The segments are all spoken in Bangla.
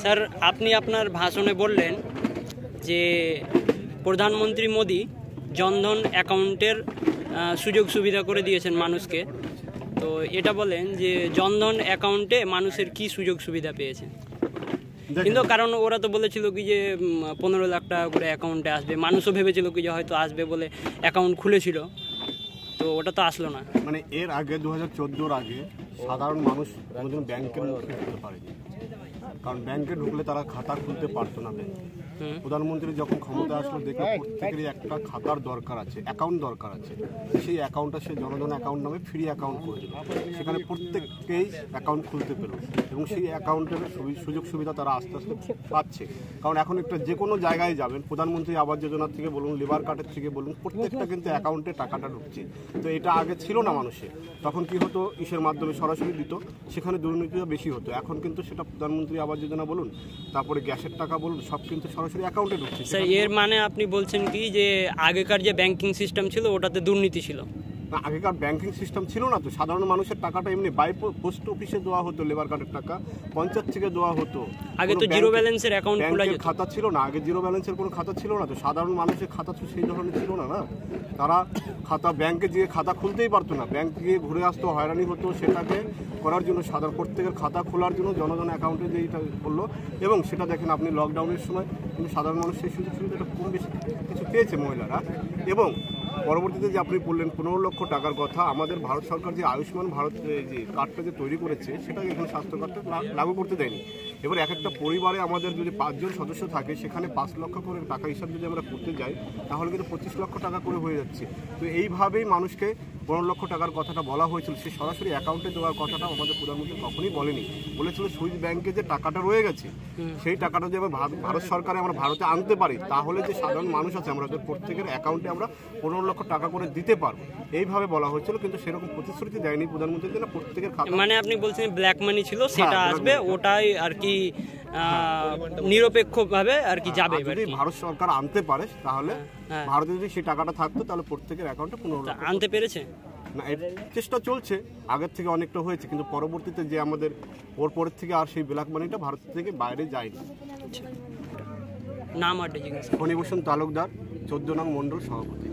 স্যার আপনি আপনার ভাষণে বললেন যে প্রধানমন্ত্রী মোদি জনধন অ্যাকাউন্টের সুযোগ সুবিধা করে দিয়েছেন মানুষকে। তো এটা বলেন যে জনধন অ্যাকাউন্টে মানুষের কি সুযোগ সুবিধা পেয়েছে কিন্তু কারণ ওরা তো বলেছিল কি যে পনেরো লাখ টাকা করে অ্যাকাউন্টে আসবে। মানুষও ভেবেছিল কি যে হয়তো আসবে বলে অ্যাকাউন্ট খুলেছিল। তো ওটা তো আসলো না। মানে এর আগে দু হাজার চোদ্দোর আগে সাধারণ মানুষ কোনোদিন ব্যাংকের মুখে পারেনি। কারণ ব্যাংকে ঢুকলে তারা খাতা খুলতে পারতো না ব্যাংকে। প্রধানমন্ত্রী যখন ক্ষমতা আসলো দেখল প্রত্যেকেরই একটা খাতার দরকার আছে অ্যাকাউন্ট দরকার আছে। সেই অ্যাকাউন্টটা সে জনধন অ্যাকাউন্ট নামে ফ্রি অ্যাকাউন্ট করে দিল সেখানে প্রত্যেককেই অ্যাকাউন্ট খুলতে পেল। এবং সেই অ্যাকাউন্টের সুবি- সুযোগ সুবিধা তারা আস্তে আস্তে পাচ্ছে। কারণ এখন একটা যে কোনো জায়গায় যাবেন প্রধানমন্ত্রী আবাস যোজনার থেকে বলুন লেবার কার্ডের থেকে বলুন প্রত্যেকটা কিন্তু অ্যাকাউন্টে টাকাটা ঢুকছে। তো এটা আগে ছিল না মানুষের। তখন কি হতো? ইসের মাধ্যমে সরাসরি দিত। সেখানে দুর্নীতিটা বেশি হতো। এখন কিন্তু সেটা প্রধানমন্ত্রী আবাস যোজনা বলুন তারপরে গ্যাসের টাকা বলুন সব কিন্তু সরাসরি অ্যাকাউন্টে ঢুকছে স্যার এর মানে আপনি বলছেন কি যে আগেকার যে ব্যাংকিং সিস্টেম ছিল ওটাতে দুর্নীতি ছিল। আগেকার ব্যাংকিং সিস্টেম ছিল না তো। সাধারণ মানুষের টাকাটা এমনি বাই পোস্ট অফিসে দেওয়া হতো লেবার কার্ডের টাকা। পঞ্চায়েত থেকে দেওয়া হতো। আগে তো জিরো ব্যালেন্সের অ্যাকাউন্ট খোলা যেত। খাতা ছিল না। আগে জিরো ব্যালেন্সের কোনো খাতা ছিল না তো। সাধারণ মানুষের খাতা তো সেই ধরনের ছিল না না? তারা খাতা ব্যাংকে গিয়ে খাতা খুলতেই পারতো না। ব্যাংক গিয়ে ঘুরে আসতো হয়রানি হতো সেটাকে করার জন্য। সাধারণ প্রত্যেকের খাতা খোলার জন্য জনগণ অ্যাকাউন্টে যেইটা করল এবং সেটা দেখেন আপনি লকডাউনের সময় কিন্তু সাধারণ মানুষ সেই সুযোগ সুবিধাটা কম বেশি কিছু পেয়েছে মহিলারা। এবং পরবর্তীতে যে আপনি বললেন, পনেরো লক্ষ টাকার কথা, আমাদের ভারত সরকার যে আয়ুষ্মান ভারত যে কার্ডটা যে তৈরি করেছে, সেটা এখানে স্বাস্থ্য কার্ডটা লাগু করতে দেয়নি। এবার এক একটা পরিবারে আমাদের যদি পাঁচজন সদস্য থাকে, সেখানে পাঁচ লক্ষ করে টাকা হিসাব যদি আমরা করতে যাই, তাহলে কিন্তু পঁচিশ লক্ষ টাকা করে হয়ে যাচ্ছে। তো এইভাবেই মানুষকে পনেরো লক্ষ টাকার কথাটা বলা হয়েছিল সে সরাসরি অ্যাকাউন্টে দেওয়ার কথাটা আমাদের প্রধানমন্ত্রী কখনই বলেনি। বলেছিল সুইচ ব্যাংকে যে টাকাটা রয়ে গেছে সেই টাকাটা যদি আমরা ভারত- সরকারে আমরা ভারতে আনতে পারি তাহলে যে সাধারণ মানুষ আছে আমরা প্রত্যেকের অ্যাকাউন্টে আমরা পনেরো লক্ষ টাকা করে দিতে পারব। এইভাবে বলা হয়েছিল কিন্তু সেরকম প্রতিশ্রুতি দেয়নি প্রধানমন্ত্রী যে না প্রত্যেকের মানে আপনি বলছেন ব্ল্যাক মানি ছিল সেটা আসবে ওটাই আর কি নিরপেক্ষভাবে আর কি যাবে যদি ভারত সরকার আনতে পারে তাহলে হ্যাঁ। ভারতে যদি সেই টাকাটা থাকতো তাহলে প্রত্যেকের অ্যাকাউন্টে পনেরো আনতে পেরেছে? না এর চেষ্টা চলছে আগের থেকে অনেকটা হয়েছে কিন্তু পরবর্তীতে যে আমাদের ওর পরের থেকে আর সেই ব্ল্যাক মানিটা ভারত থেকে বাইরে যায়নি। নাম ফণিভূষণ তালুকদার চোদ্দ নং মণ্ডল সভাপতি।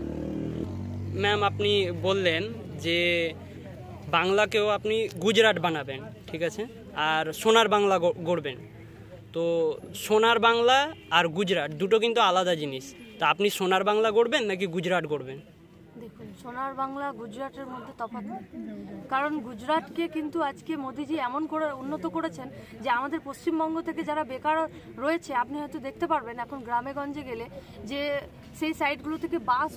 ম্যাম আপনি বললেন যে বাংলাকেও আপনি গুজরাট বানাবেন ঠিক আছে? আর সোনার বাংলা গড়বেন। তো সোনার বাংলা আর গুজরাট দুটো কিন্তু আলাদা জিনিস। তা আপনি সোনার বাংলা গড়বেন নাকি গুজরাট গড়বেন? সোনার বাংলা গুজরাটের মধ্যে তফাৎ কারণ গুজরাটকে কিন্তু আজকে মোদিজি এমন করে উন্নত করেছেন যে আমাদের পশ্চিমবঙ্গ থেকে যারা বেকার রয়েছে, আপনি হয়তো দেখতে পারবেন এখন গ্রামে গঞ্জে গেলে যে সেই সাইডগুলো থেকে বাস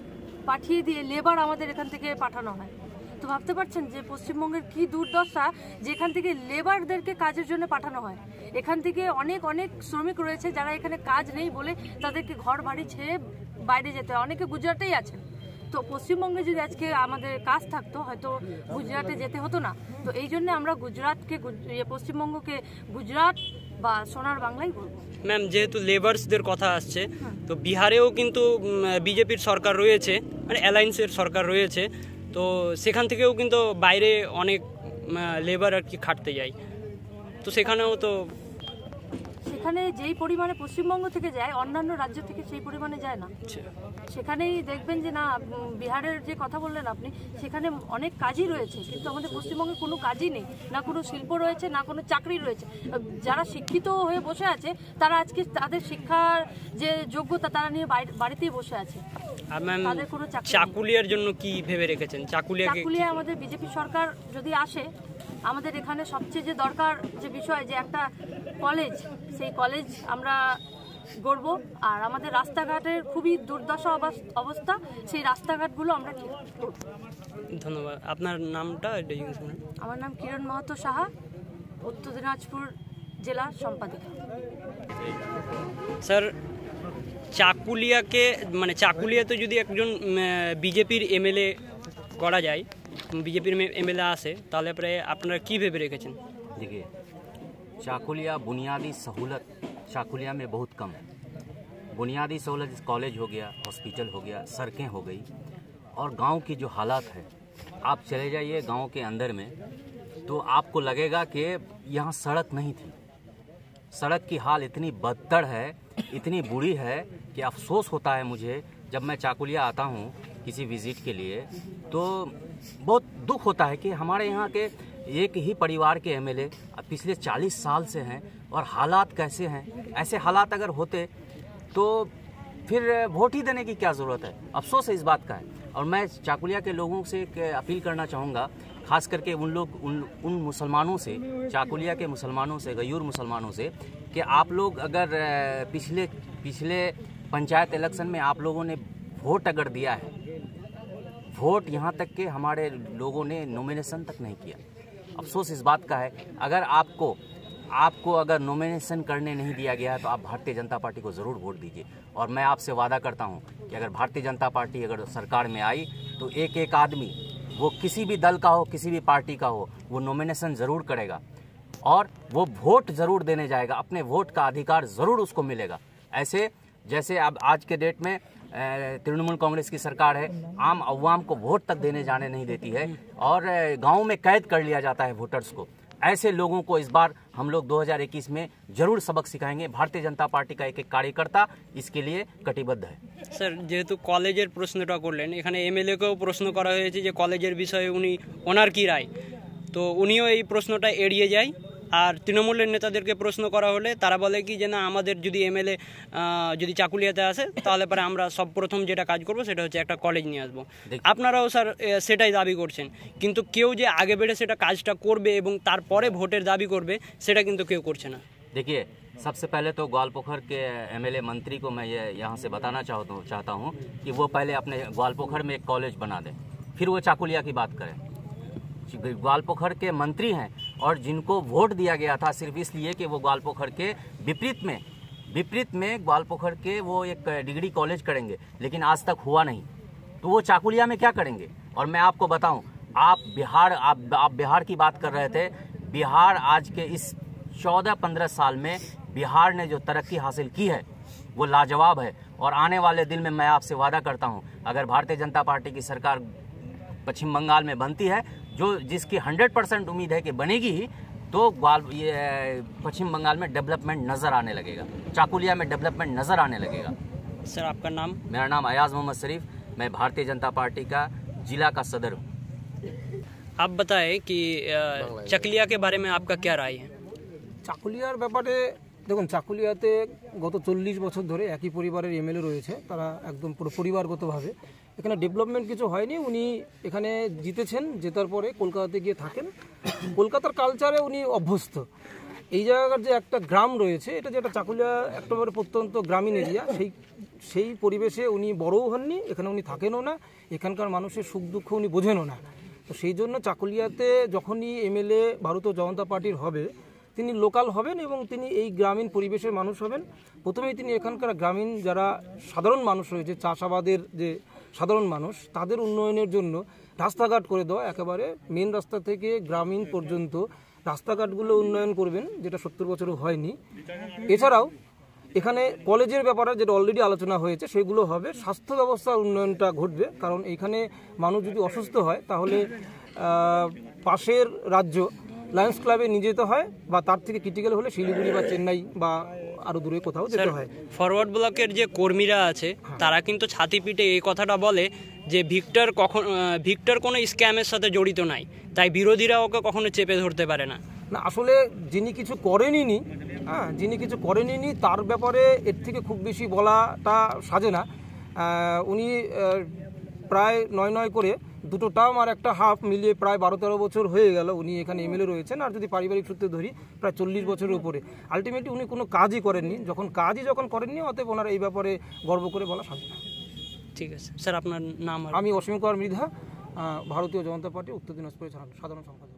পাঠিয়ে দিয়ে লেবার আমাদের এখান থেকে পাঠানো হয়। তো ভাবতে পারছেন যে পশ্চিমবঙ্গের কি দুর্দশা যেখান থেকে লেবারদেরকে কাজের জন্য পাঠানো হয়? এখান থেকে অনেক অনেক শ্রমিক রয়েছে যারা এখানে কাজ নেই বলে তাদেরকে ঘর বাড়ি ছেড়ে বাইরে যেতে হয়। অনেকে গুজরাটেই আছেন। তো পশ্চিমবঙ্গে যদি আজকে আমাদের কাজ থাকতো হয়তো গুজরাটে যেতে হতো না। তো এই জন্য আমরা গুজরাটকে গুজ- ইয়ে পশ্চিমবঙ্গকে গুজরাট বা সোনার বাংলাই বলব। ম্যাম যেহেতু লেবার্সদের কথা আসছে তো বিহারেও কিন্তু বিজেপির সরকার রয়েছে মানে অ্যালায়েন্সের সরকার রয়েছে তো সেখান থেকেও কিন্তু বাইরে অনেক লেবার আর কি খাটতে যায়। তো সেখানেও তো সেখানে যেই পরিমাণে পশ্চিমবঙ্গ থেকে যায় অন্যান্য রাজ্য থেকে সেই পরিমাণে যায় না। আচ্ছা, সেখানেই দেখবেন যে না বিহারের যে কথা বললেন আপনি সেখানে অনেক কাজই রয়েছে কিন্তু আমাদের পশ্চিমবঙ্গে কোনো কাজই নেই। না কোনো শিল্প রয়েছে না কোনো চাকরি রয়েছে। যারা শিক্ষিত হয়ে বসে আছে তারা আজকে তাদের শিক্ষার যে যোগ্যতা তারা নিয়ে বাড়িতেই বসে আছে। তাদের কোনো চাকরি নেই। চাকুলিয়ার জন্য কি ভেবে রেখেছেন? চাকুলিয়াকে চাকুলিয়া আমাদের বিজেপি সরকার যদি আসে আমাদের এখানে সবচেয়ে যে দরকার যে বিষয় যে একটা কলেজ সেই কলেজ আমরা গড়ব। আর আমাদের রাস্তাঘাটের খুবই দুর্দশা অবস- অবস্থা সেই রাস্তাঘাটগুলো আমরা ঠিক করব ধন্যবাদ। আপনার নামটা এটা জিজ্ঞেস করুন। আমার নাম কিরণ মাহাতো সাহা উত্তর দিনাজপুর জেলা সম্পাদিকা। স্যার চাকুলিয়াকে মানে চাকুলিয়াতে যদি একজন বিজেপির এমএলএ করা যায় বিজেপির এমএলএ আসে তাহলে পরে আপনারা কি ভেবে রেখেছেন देखिए चाकुलिया बुनियादी सहूलत चाकुलिया में बहुत कम है बुनियादी सहूलत जैसे कॉलेज हो गया हॉस्पिटल हो गया सड़कें हो गई और गांव की जो हालात है आप चले जाइए गांव के अंदर में तो आपको लगेगा कि यहाँ सड़क नहीं थी सड़क की हाल इतनी बदतर है इतनी बुरी है कि अफसोस होता है मुझे जब मैं चाकुलिया आता हूँ किसी विज़िट के लिए। तो बहुत दुख होता है कि हमारे यहाँ के एक ही परिवार के एमएलए पिछले 40 साल से हैं और हालात कैसे हैं? ऐसे हालात अगर होते तो फिर वोट ही देने की क्या ज़रूरत है? अफसोस है इस बात का है। और मैं चाकुलिया के लोगों से एक अपील करना चाहूँगा खास करके उन लोग, उन उन मुसलमानों से, चाकुलिया के मुसलमानों से, गयूर मुसलमानों से कि आप लोग अगर पिछले पिछले पंचायत इलेक्शन में आप लोगों ने वोट अगर दिया है, वोट यहाँ तक के हमारे लोगों ने नॉमिनेशन तक नहीं किया। अफसोस इस बात का है, अगर आपको आपको अगर नॉमिनेशन करने नहीं दिया गया है तो आप भारतीय जनता पार्टी को ज़रूर वोट दीजिए। और मैं आपसे वादा करता हूँ कि अगर भारतीय जनता पार्टी अगर सरकार में आई तो एक एक आदमी, वो किसी भी दल का हो, किसी भी पार्टी का हो, वो नॉमिनेशन ज़रूर करेगा। और वो वोट ज़रूर देने जाएगा अपने वोट का अधिकार ज़रूर उसको मिलेगा ऐसे जैसे अब आज के डेट में अ, तृणमूल कांग्रेस की सरकार है आम अवाम को वोट तक देने जाने नहीं देती है और अ, गाँव में कैद कर लिया जाता है वोटर्स को ऐसे लोगों को इस बार हम लोग 2021 में जरूर सबक सिखाएंगे भारतीय जनता पार्टी का एक एक कार्यकर्ता इसके लिए कटिबद्ध है স্যার যেহেতু কলেজের প্রশ্নটা করলেন এখানে এমএলএকেও প্রশ্ন করা হয়েছে যে কলেজের বিষয়ে উনি ওনার কি রায় তো উনিও এই প্রশ্নটা এড়িয়ে যায় আর তৃণমূলের নেতাদেরকে প্রশ্ন করা হলে তারা বলে কি যে না আমাদের যদি এমএলএ যদি চাকুলিয়াতে আসে তাহলে পরে আমরা সব প্রথম যেটা কাজ করব সেটা হচ্ছে একটা কলেজ নিয়ে আসবো দেখ- আপনারাও স্যার এ, সেটাই দাবি করছেন কিন্তু কেউ যে আগে বেড়ে সেটা কাজটা করবে এবং তারপরে ভোটের দাবি করবে সেটা কিন্তু কেউ করছে না देखिए सबसे पहले तो ग्वालपोखर के एमएलए मंत्री को मैं ये यहाँ से बताना चाहता हूँ चाहता हूँ कि वो पहले अपने ग्वालपोखर में एक कॉलेज बना दें फिर वो चाकुलिया की बात करें ग्वालपोखर के मंत्री हैं और जिनको वोट दिया गया था सिर्फ़ इसलिए कि वो ग्वालपोखर के विपरीत में विपरीत में ग्वालपोखर के वो एक डिग्री कॉलेज करेंगे लेकिन आज तक हुआ नहीं। तो वो चाकुलिया में क्या करेंगे? और मैं आपको बताऊँ आप बिहार आप, आप बिहार की बात कर रहे थे। बिहार आज के इस चौदह पंद्रह साल में बिहार ने जो तरक्की हासिल की है वो लाजवाब है। और आने वाले दिन में मैं आपसे वादा करता हूँ अगर भारतीय जनता पार्टी की सरकार पश्चिम बंगाल में बनती है जो जिसकी 100 परसेंट उम्मीद है कि बनेगी ही तो ग्वाल ये पश्चिम बंगाल में डेवलपमेंट नज़र आने लगेगा चाकुलिया में डेवलपमेंट नज़र आने लगेगा স্যার আপনার নাম मेरा नाम अयाज मोहम्मद शरीफ मैं भारतीय जनता पार्टी का जिला का सदर हूँ आप बताएं कि अ, चकलिया के बारे में आपका क्या राय है চাকুলিয়ার ব্যাপারে দেখুন চাকুলিয়াতে গত চল্লিশ বছর ধরে একই পরিবারের এমএলএ রয়েছে তারা একদম পুরো পরিবারগতভাবে এখানে ডেভেলপমেন্ট কিছু হয়নি, উনি এখানে জিতেছেন, জেতার পরে কলকাতাতে গিয়ে থাকেন। কলকাতার কালচারে উনি অভ্যস্ত। এই জায়গার যে একটা গ্রাম রয়েছে, এটা যেটা চাকুলিয়া একেবারে প্রত্যন্ত গ্রামীণ এরিয়া, সেই সেই পরিবেশে উনি বড়ও হননি, এখানে উনি থাকেনও না, এখানকার মানুষের সুখ দুঃখ উনি বোঝেনও না। তো সেই জন্য চাকুলিয়াতে যখনই এমএলএ ভারতীয় জনতা পার্টির হবে, তিনি লোকাল হবেন এবং তিনি এই গ্রামীণ পরিবেশের মানুষ হবেন। প্রথমেই তিনি এখানকার গ্রামীণ যারা সাধারণ মানুষ রয়েছে, চাষাবাদের যে সাধারণ মানুষ, তাদের উন্নয়নের জন্য রাস্তাঘাট করে দেওয়া একেবারে মেন রাস্তা থেকে গ্রামীণ পর্যন্ত রাস্তাঘাটগুলো উন্নয়ন করবেন, যেটা সত্তর বছরও হয়নি। এছাড়াও এখানে কলেজের ব্যাপারে যেটা অলরেডি আলোচনা হয়েছে, সেগুলো হবে স্বাস্থ্য ব্যবস্থার উন্নয়নটা ঘটবে, কারণ এখানে মানুষ যদি অসুস্থ হয়, তাহলে পাশের রাজ্য লায়ন্স ক্লাবে নিয়ে যেতে হয়, বা তার থেকে ক্রিটিক্যাল হলে শিলিগুড়ি বা চেন্নাই বা আরও দূরে কোথাও যেতে হয়। ফরওয়ার্ড ব্লকের যে কর্মীরা আছে তারা কিন্তু ছাতি পিটে এই কথাটা বলে যে ভিক্টর কখন ভিক্টর কোনো স্ক্যামের সাথে জড়িত নাই তাই বিরোধীরা ওকে কখনো চেপে ধরতে পারে না। না আসলে যিনি কিছু করেনি হ্যাঁ যিনি কিছু করেনি তার ব্যাপারে এর থেকে খুব বেশি বলাটা সাজে না। উনি প্রায় নয় নয় করে দুটো টার্ম আর একটা হাফ মিলিয়ে প্রায় বারো তেরো বছর হয়ে গেল উনি এখানে এমএলএ রয়েছেন। আর যদি পারিবারিক সূত্রে ধরি প্রায় চল্লিশ বছরের উপরে। আলটিমেটলি উনি কোনো কাজই করেননি। যখন কাজই যখন করেননি অতএব ওনার এই ব্যাপারে গর্ব করে বলা সাজে না। ঠিক আছে। স্যার আপনার নাম আর আমি অসীম কুমার মৃধা ভারতীয় জনতা পার্টি উত্তর দিনাজপুরের সাধারণ সম্পাদক।